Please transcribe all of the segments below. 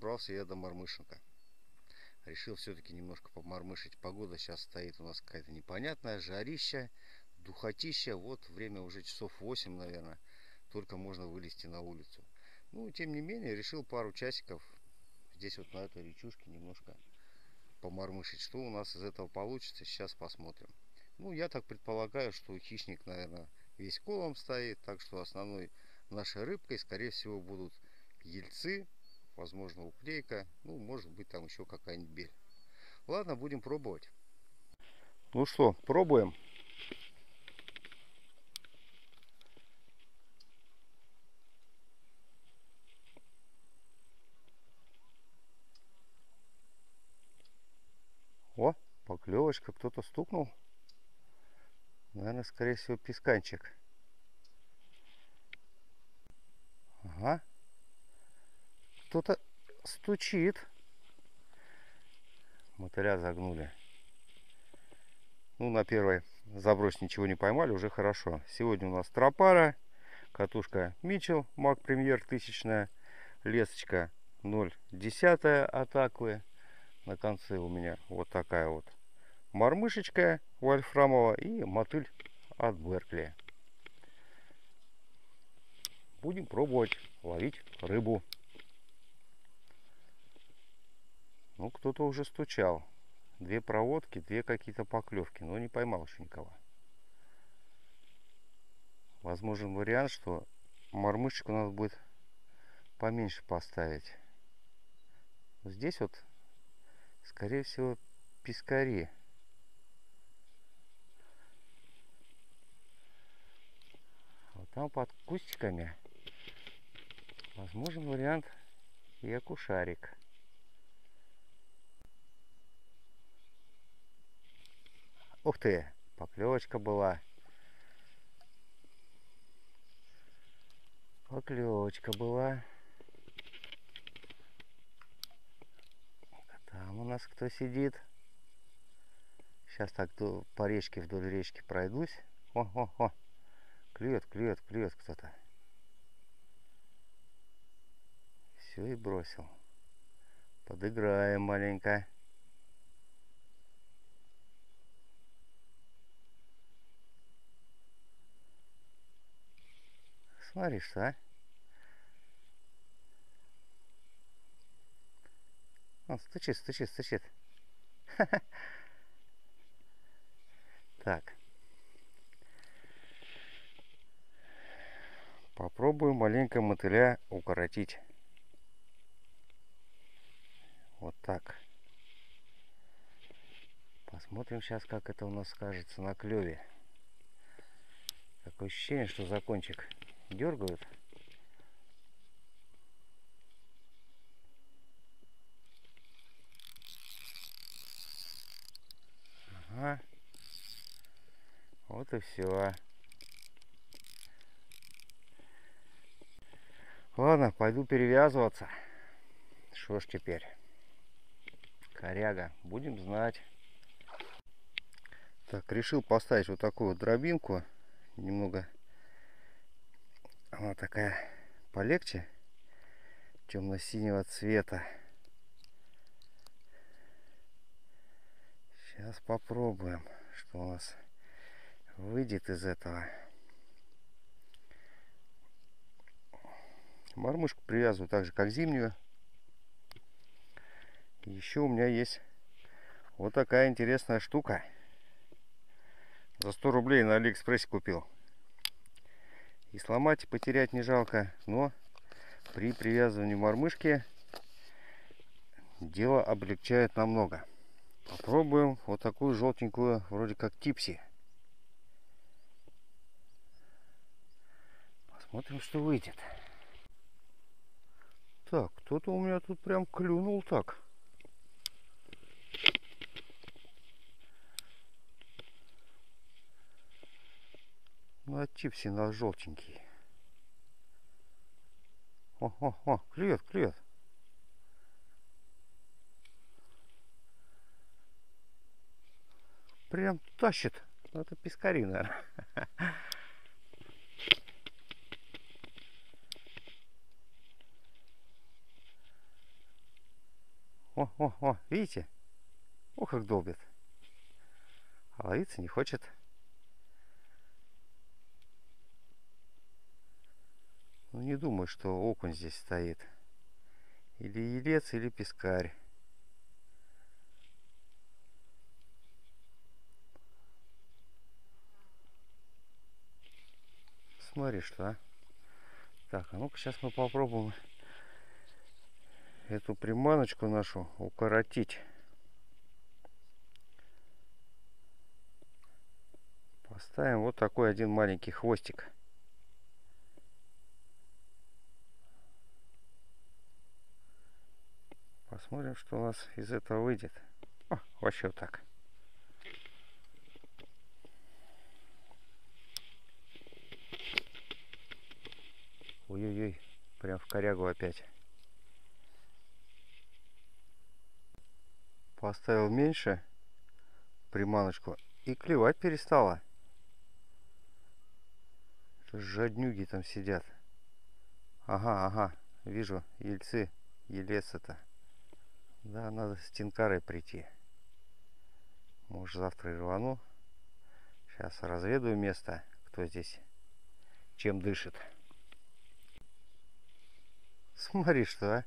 добрался я до Мормышенко. Решил все-таки немножко помормышить. Погода сейчас стоит у нас какая-то непонятная, жарища, духотища. Вот время уже часов 8, наверное. Только можно вылезти на улицу. Ну, тем не менее, решил пару часиков здесь вот на этой речушке немножко помормышить. Что у нас из этого получится, сейчас посмотрим. Ну, я так предполагаю, что хищник, наверное, весь колом стоит. Так что основной нашей рыбкой, скорее всего, будут ельцы, возможно, уклейка, ну, может быть, там еще какая-нибудь бель. Ладно, будем пробовать. Ну что, пробуем. О, поклевочка, кто-то стукнул. Наверное, скорее всего, песканчик. Ага, кто-то стучит. Мотыля загнули. Ну, на первой заброс ничего не поймали, уже хорошо. Сегодня у нас тропара, катушка Мичел, Мак Премьер тысячная, лесочка 0,10 от Аквы. На конце у меня вот такая вот мормышечка вольфрамова и мотыль от Беркли. Будем пробовать ловить рыбу. Ну, кто-то уже стучал. Две проводки, две какие-то поклевки, но не поймал еще никого. Возможен вариант, что мормышечку надо будет поменьше поставить. Здесь вот, скорее всего, пескари. Вот там под кустиками возможен вариант и акушарик. Ух ты, поклевочка была. Поклевочка была. Там у нас кто сидит? Сейчас так по речке, вдоль речки пройдусь. О, о, о. Клюет, клюет, клюет кто-то. Все и бросил. Подыграем маленько. Смотри, что, а? Он стучит, стучит, стучит. Так. Попробую маленько мотыля укоротить. Вот так. Посмотрим сейчас, как это у нас скажется на клеве. Такое ощущение, что закончик дергают. Ага. Вот и все. Ладно, пойду перевязываться. Что ж теперь? Коряга. Будем знать. Так, решил поставить вот такую вот дробинку. Немного она такая полегче, темно-синего цвета. Сейчас попробуем, что у нас выйдет из этого. Мормышку привязываю так же, как зимнюю. Еще у меня есть вот такая интересная штука. За 100 рублей на Алиэкспрессе купил. И сломать, и потерять не жалко. Но при привязывании мормышки дело облегчает намного. Попробуем вот такую желтенькую, вроде как типси. Посмотрим, что выйдет. Так, кто-то у меня тут прям клюнул так. Типси на желтенький. О, о, о, клюет, клюет. Прям тащит. Ну, это пескари, наверное. О, о, о, видите? О, как долбит. А ловиться не хочет. Ну, не думаю, что окунь здесь стоит. Или елец, или пескарь. Смотри, что, а? Так, а ну-ка сейчас мы попробуем эту приманочку нашу укоротить. Поставим вот такой один маленький хвостик. Посмотрим, что у нас из этого выйдет. О, вообще вот так. Ой-ой-ой, прям в корягу опять. Поставил меньше приманочку и клевать перестала. Жаднюги там сидят. Ага, ага, вижу, ельцы, елец это. Да, надо с Тинкарой прийти. Может, завтра и рвану. Сейчас разведаю место, кто здесь чем дышит. Смотри, что, а.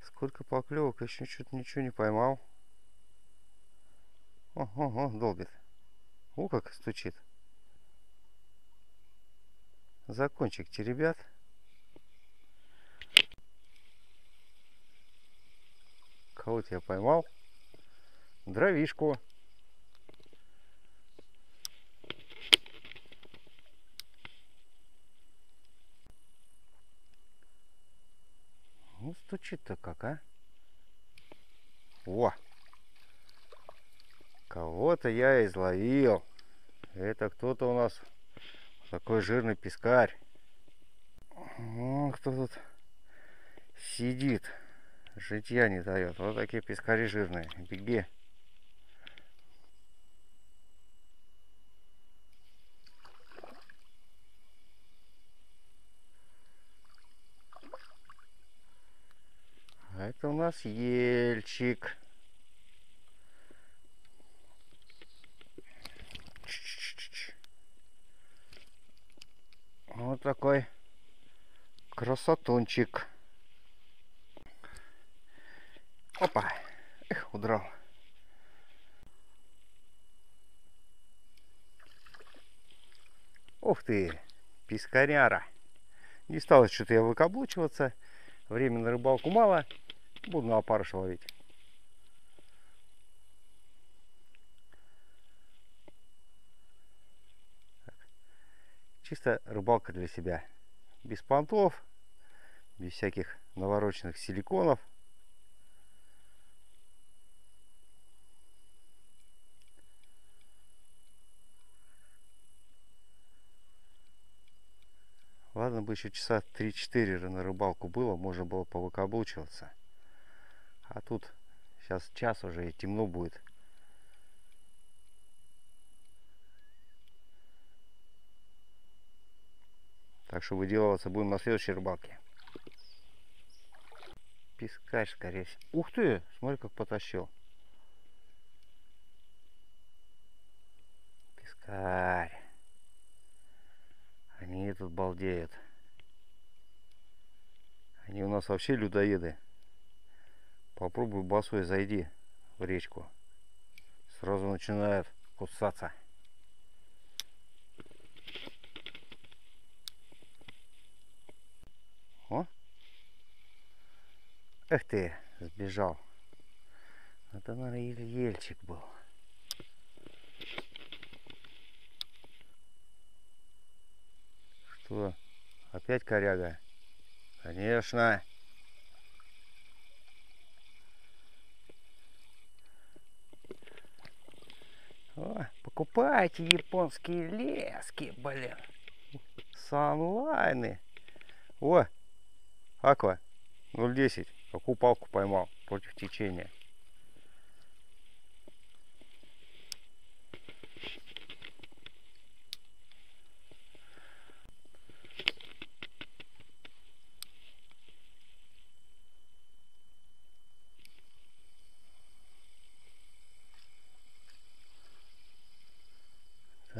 Сколько поклевок, еще что-то ничего не поймал. О, о, о, долбит. О, как стучит. Закончик-те, ребят. Кого-то я поймал. Дровишку. Ну, стучит-то как, а? О! Кого-то я изловил. Это кто-то у нас такой жирный пескарь. О, кто тут сидит. Житья не дает. Вот такие пескари жирные. Беги. А это у нас ельчик. Вот такой красотунчик. Опа! Эх, удрал. Ух ты! Пискаряра! Не стало что-то я выкаблучиваться. Времени на рыбалку мало. Буду на опарыша ловить. Чисто рыбалка для себя. Без понтов, без всяких навороченных силиконов. Ладно бы еще часа 3-4 на рыбалку было, можно было повыкаблучиваться. А тут сейчас час уже и темно будет. Так что выделываться будем на следующей рыбалке. Пискарь, скорее всего. Ух ты! Смотри, как потащил. Пискарь. Они тут балдеют. Они у нас вообще людоеды. Попробуй босой зайди в речку. Сразу начинают кусаться. О! Эх ты, сбежал. Это, наверное, ельчик был. Что? Опять коряга? Конечно. О, покупайте японские лески, блин. Санлайны. О, аква 0,10. Какую палку поймал против течения.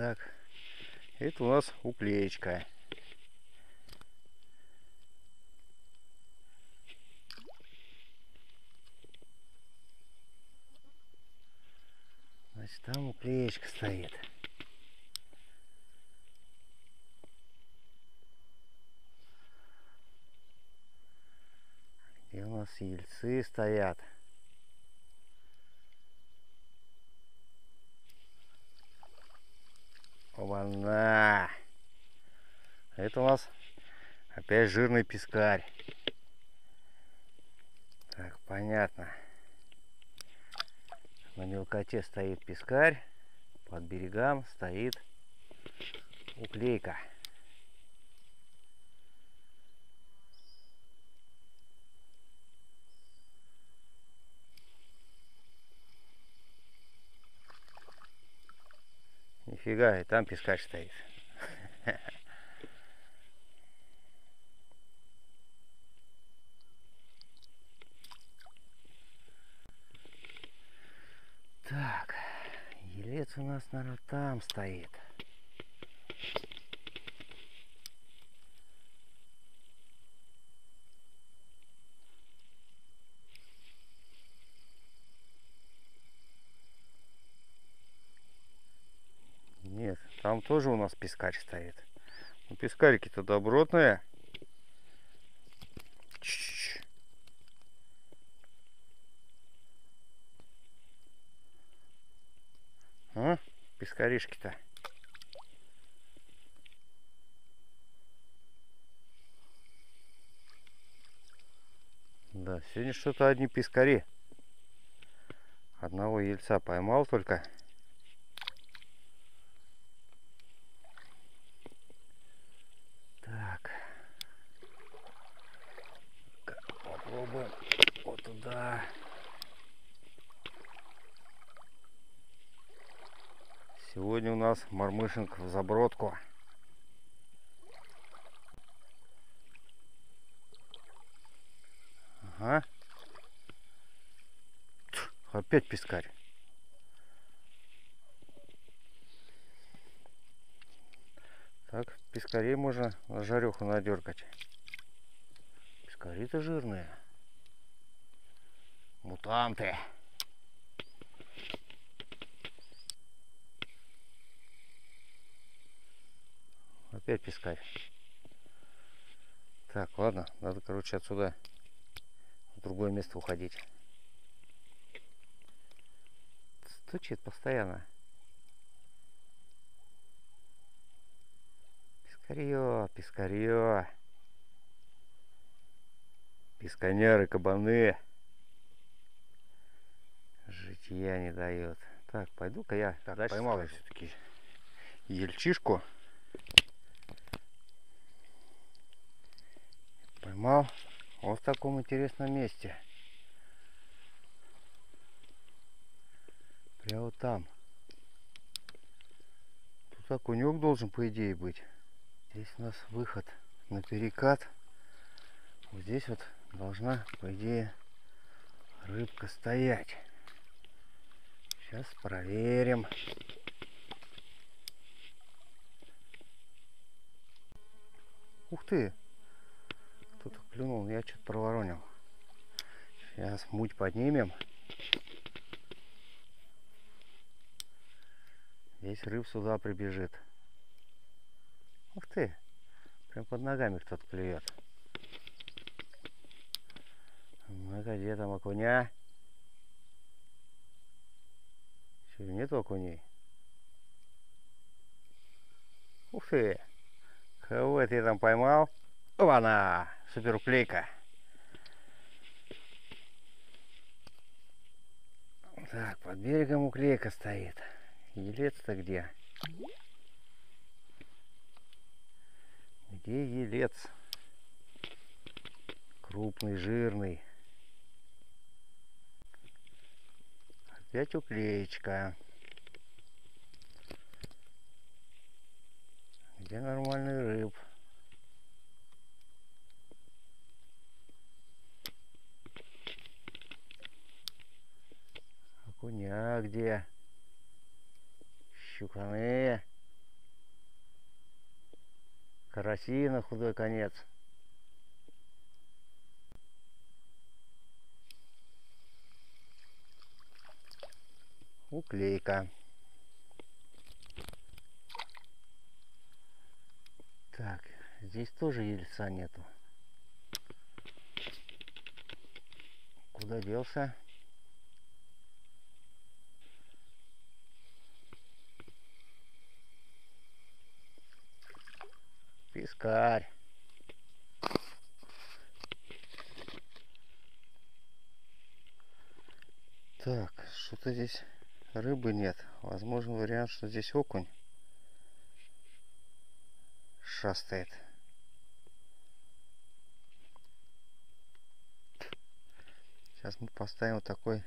Так, это у нас уклеечка. Значит, там уклеечка стоит. Где у нас ельцы стоят? Оба-на! Это у нас опять жирный пескарь. Так, понятно. На мелкоте стоит пескарь, под берегам стоит уклейка. Нифига, и там пескарь стоит. Так, елец у нас, наверное, там стоит. Нет, там тоже у нас пескарь стоит. Ну, пескарики-то добротные. Ч -ч -ч. А? Пескаришки-то. Да, сегодня что-то одни пескари. Одного ельца поймал только. Так. Попробуем вот туда. Сегодня у нас мормышинг в забродку. Ага. Опять пескарь. Так, пескарей можно на жареху надергать. Пескари-то жирные. Мутанты. Опять пескарь. Так, ладно, надо, короче, отсюда в другое место уходить. Стучит постоянно. Пискарье, пискарье. Писканеры, кабаны. Житья не дает. Так, пойду-ка я так, поймал я все-таки ельчишку. Поймал вот в таком интересном месте. Прямо там. Тут окунек должен, по идее, быть. Здесь у нас выход на перекат. Вот здесь вот должна, по идее, рыбка стоять. Сейчас проверим. Ух ты! Клюнул, я что-то проворонил. Сейчас муть поднимем. Здесь рыб сюда прибежит. Ух ты! Прям под ногами кто-то клюет. Ну-ка, где там окуня? Что, нету окуней? Ух ты! Кого ты там поймал? Опа-на! Супер уклейка. Так, под берегом уклейка стоит. Елец-то где? Где елец? Крупный, жирный. Опять уклеечка. Где нормальный рыб? Окуня где? Щуканы. Караси на худой конец. Уклейка. Так, здесь тоже ельца нету. Куда делся? Пискарь. Так, что-то здесь рыбы нет. Возможен вариант, что здесь окунь шастает. Сейчас мы поставим вот такой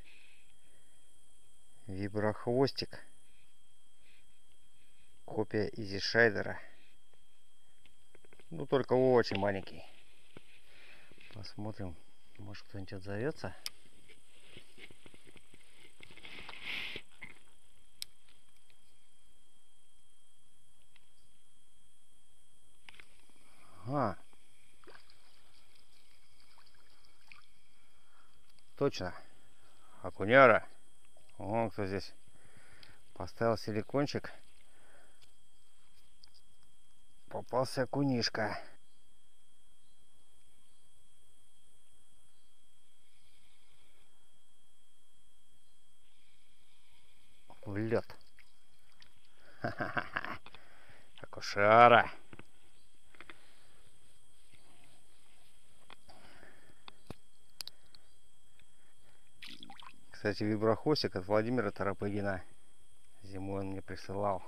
виброхвостик. Копия Изи Шайдера. Ну, только очень маленький. Посмотрим, может кто-нибудь отзовется. Ага. Точно. Окуняра. Вон кто здесь поставил силикончик. Попался кунишка. В лед. Акушара. Кстати, виброхвостик от Владимира Тарапыгина. Зимой он мне присылал.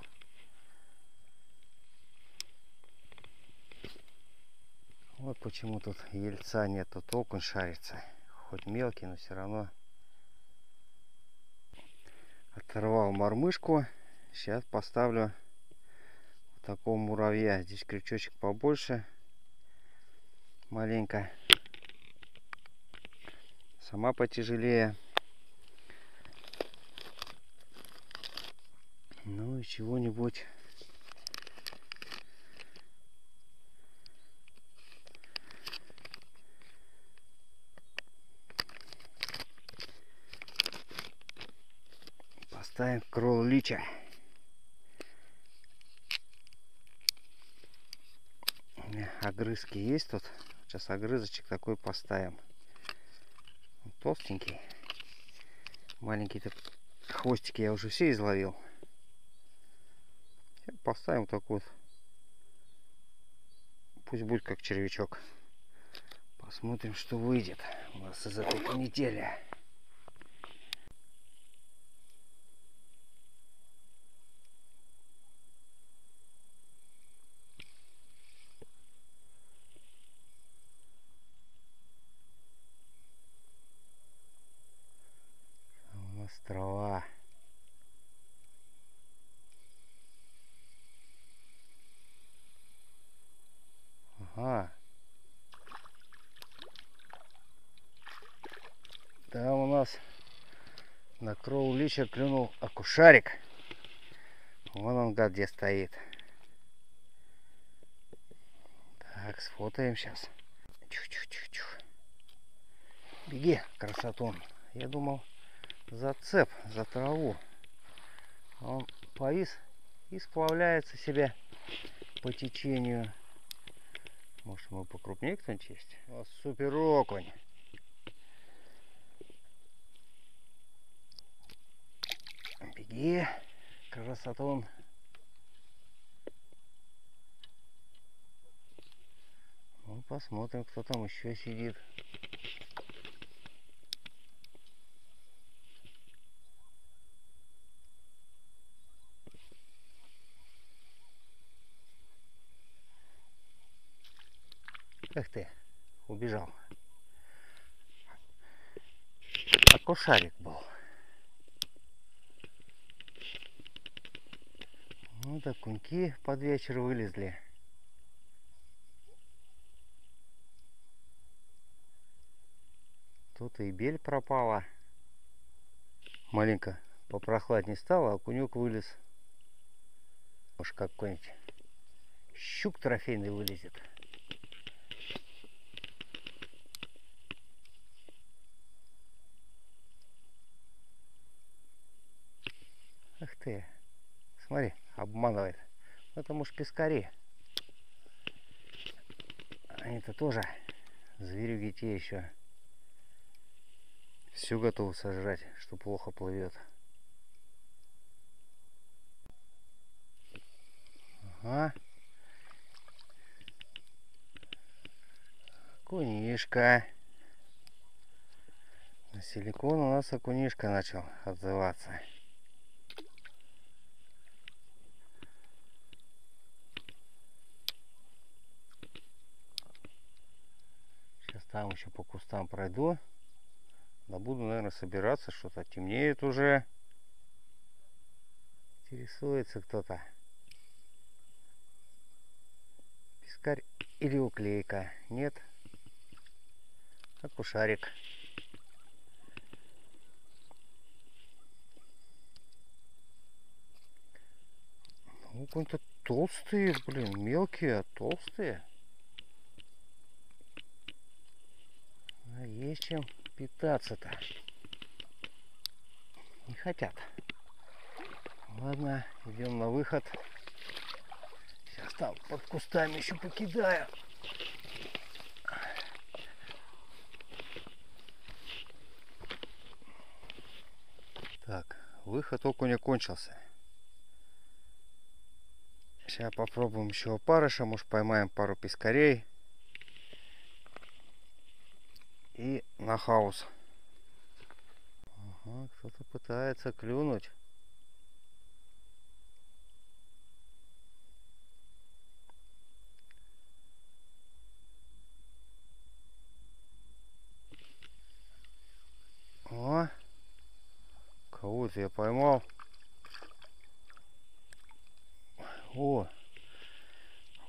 Вот почему тут ельца нет, тут окунь шарится. Хоть мелкий, но все равно. Оторвал мормышку. Сейчас поставлю вот такого муравья. Здесь крючочек побольше. Маленько. Сама потяжелее. Ну и чего-нибудь поставим кролл лича огрызки есть тут сейчас огрызочек такой поставим толстенький маленький хвостики я уже все изловил поставим такой вот. Пусть будет как червячок. Посмотрим, что выйдет у нас из этой канители. У нас трава. Ага. Там у нас на лича клюнул акушарик. Вон он гад где стоит. Так, сфотаем сейчас. Чух-чух-чух-чух. Беги, красотон. Я думал, зацеп за траву. Он повис и сплавляется себе по течению. Может, ему покрупнее кто-нибудь есть? О, супер окунь. Беги, красотон. Ну, посмотрим, кто там еще сидит. Эх ты, убежал. А кошарик был. Ну да, куньки под вечер вылезли. Тут и бель пропала. Маленько попрохладнее стало, а кунек вылез. Может какой-нибудь щук трофейный вылезет. Ах ты, смотри, обманывает. Это муж пескари. Они-то тоже зверюги те еще. Все готовы сожрать, что плохо плывет. Ага. Окунишка. На силикон у нас окунишка начал отзываться. Сейчас там еще по кустам пройду. Да буду, наверное, собираться. Что-то темнеет уже. Интересуется кто-то. Пескарь или уклейка? Нет. Акушарик. Ну, какие-то толстые, блин, мелкие, а толстые. А есть чем питаться-то. Не хотят. Ладно, идем на выход. Сейчас там под кустами еще покидаю. Так, выход окуня кончился. Сейчас попробуем еще опарыша, может поймаем пару пескарей. И на хаос. Ага, кто-то пытается клюнуть. О, кого-то я поймал. О,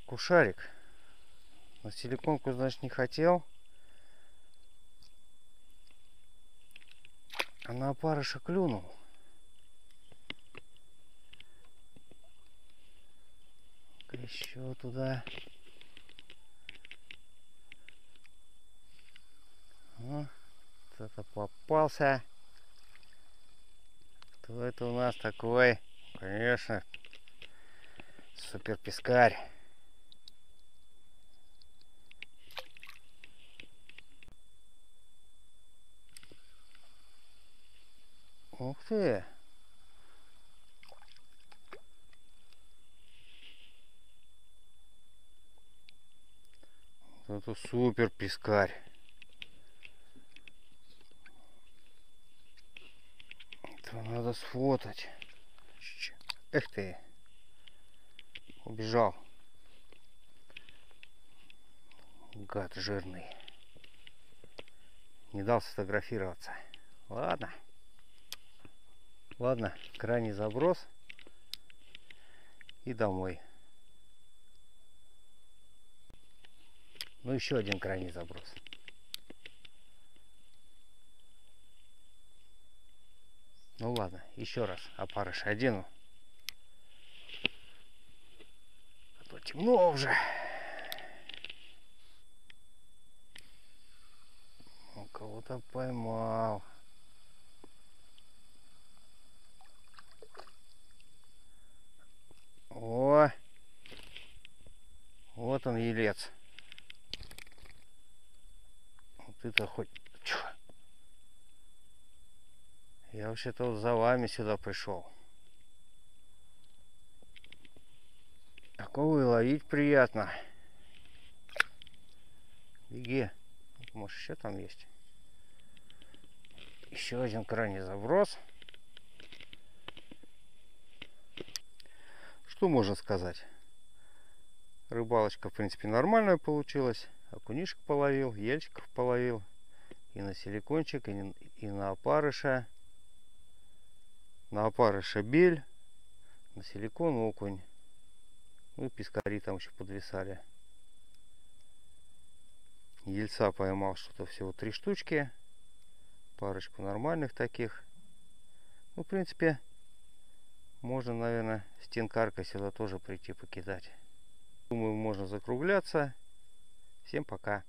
кушарик. На силиконку, значит, не хотел. А на опарыша клюнул. Еще туда. О, кто-то попался. Кто это у нас такой? Конечно, Супер пескарь. Ух ты! Это супер пескарь. Это надо сфотать. Эх ты убежал. Гад жирный. Не дал сфотографироваться. Ладно. Ладно, крайний заброс. И домой. Ну, еще один крайний заброс. Ну ладно, еще раз опарыш одену. темно уже. Он кого-то поймал. О! Он, елец. Вот это хоть... Чё? Я вообще-то вот за вами сюда пришел. Такого и ловить приятно. Беги. Может еще там есть. Еще один крайний заброс. Что можно сказать? Рыбалочка, в принципе, нормальная получилась. Окунишек половил, ельчиков половил. И на силикончик, и, и на опарыша. На опарыша бель. На силикон окунь. Ну, пескари там еще подвисали. Ельца поймал что-то всего три штучки. Парочку нормальных таких. Ну, в принципе, можно, наверное, стенкаркой сюда тоже прийти покидать. Думаю, можно закругляться. Всем пока.